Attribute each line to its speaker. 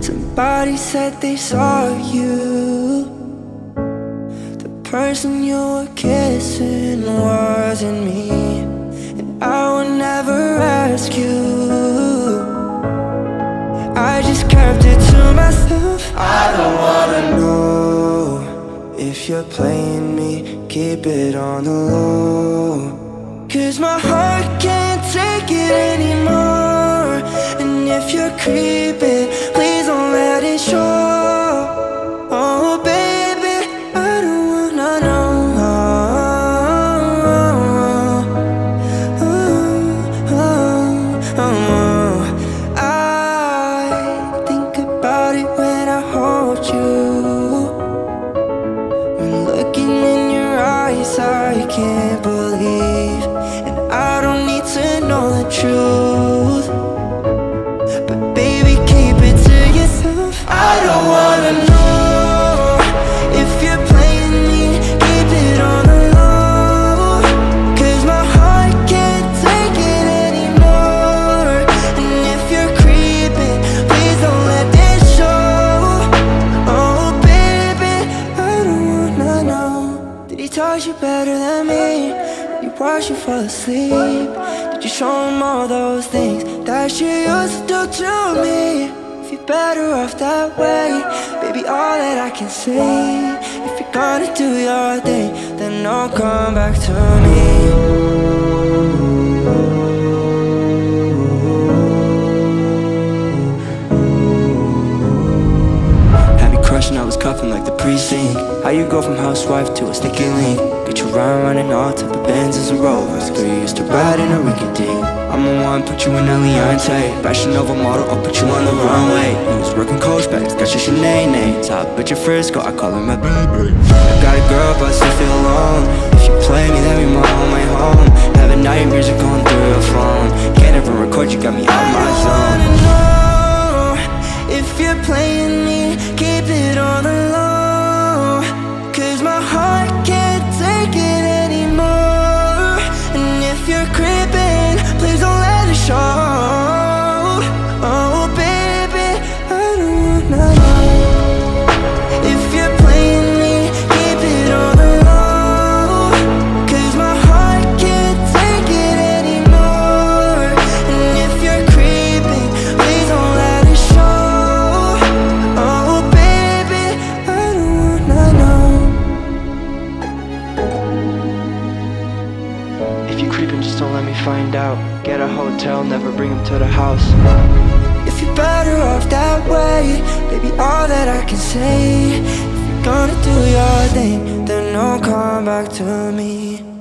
Speaker 1: Somebody said they saw you. The person you were kissing wasn't me. And I would never ask you. I just kept it to myself. I don't wanna know If you're playing me, keep it on the low. Cause my heart can't take it anymore. And if you're creeping, truth. But baby keep it to yourself. I don't wanna know If you're playing me. Keep it on the low. Cause my heart can't take it anymore. And if you're creeping Please don't let this show. Oh baby I don't wanna know. Did he touch you better than me? Watch you fall asleep? Did you show him all those things That you used to do to me? If you're better off that way Baby, all that I can say If you're gonna do your thing Then don't come back to me
Speaker 2: precinct. How you go from housewife to a sneaky link? Get you round running all type of Benzes and Rovers. Girl, you used to ride in a rinky dink I'm the one, put you in a Leontay Fashion Nova model, I'll put you on the runway. You was working coach bags, got your Sinead. Top bitch in Frisco, I call her my baby. I got a girl, but I still feel alone. If you play me, that be my home, my home If you creeping, just don't let me find out Get a hotel, never bring him to the house
Speaker 1: If you're better off that way, baby, all that I can say. If you're gonna do your thing, then don't come back to me.